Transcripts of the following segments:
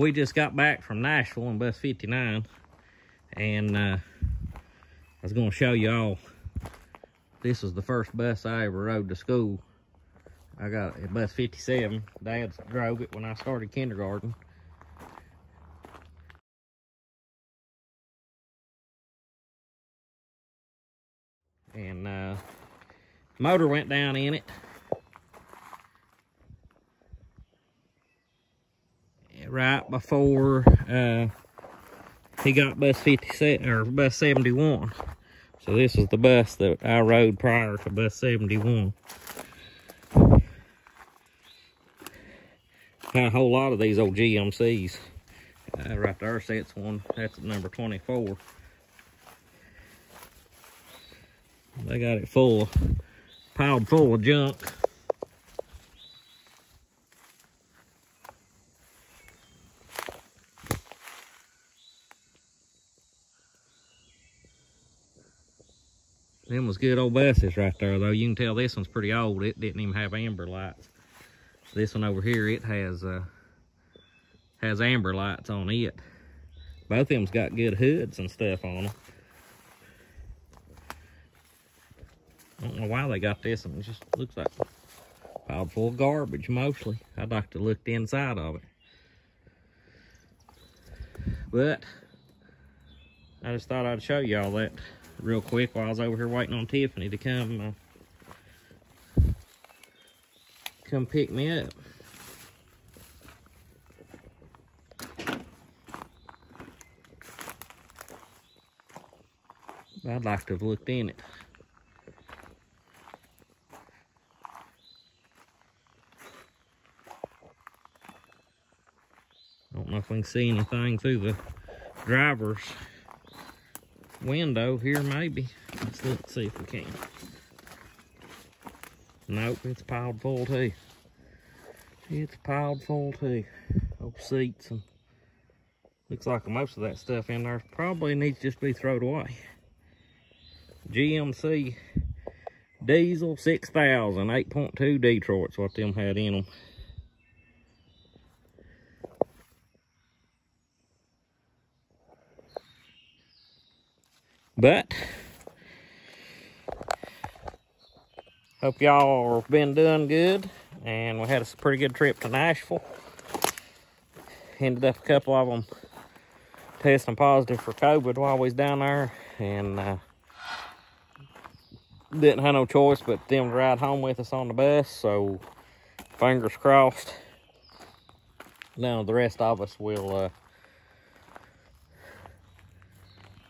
we just got back from Nashville on bus 59 and uh, I was going to show y'all this was the first bus I ever rode to school. I got a bus 57. Dad drove it when I started kindergarten. And uh, motor went down in it. Right before uh, he got bus 57 or bus 71. So this was the bus that I rode prior to bus 71. Got a whole lot of these old GMCs. Uh, right there, that's one. That's number 24. They got it full, piled full of junk. Them was good old buses right there, though. You can tell this one's pretty old. It didn't even have amber lights. This one over here, it has uh, has amber lights on it. Both of them's got good hoods and stuff on them. I don't know why they got this one. It just looks like piled full of garbage, mostly. I'd like to look the inside of it. But, I just thought I'd show y'all that real quick while I was over here waiting on Tiffany to come uh, come pick me up. I'd like to have looked in it. I don't know if we can see anything through the driver's window here, maybe. Let's look see if we can. Nope, it's piled full too. It's piled full too. Old seats and looks like most of that stuff in there probably needs to just be thrown away. GMC diesel 6000 8.2 Detroit's what them had in them. But hope y'all have been doing good. And we had a pretty good trip to Nashville. Ended up a couple of them testing positive for COVID while we was down there. And uh, didn't have no choice but them to ride home with us on the bus. So fingers crossed. Now the rest of us will uh,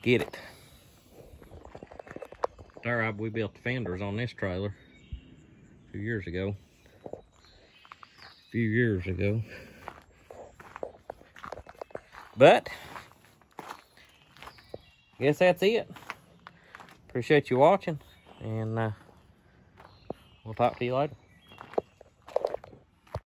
get it there we built fenders on this trailer a few years ago. A few years ago. But, guess that's it. Appreciate you watching, and uh, we'll talk to you later.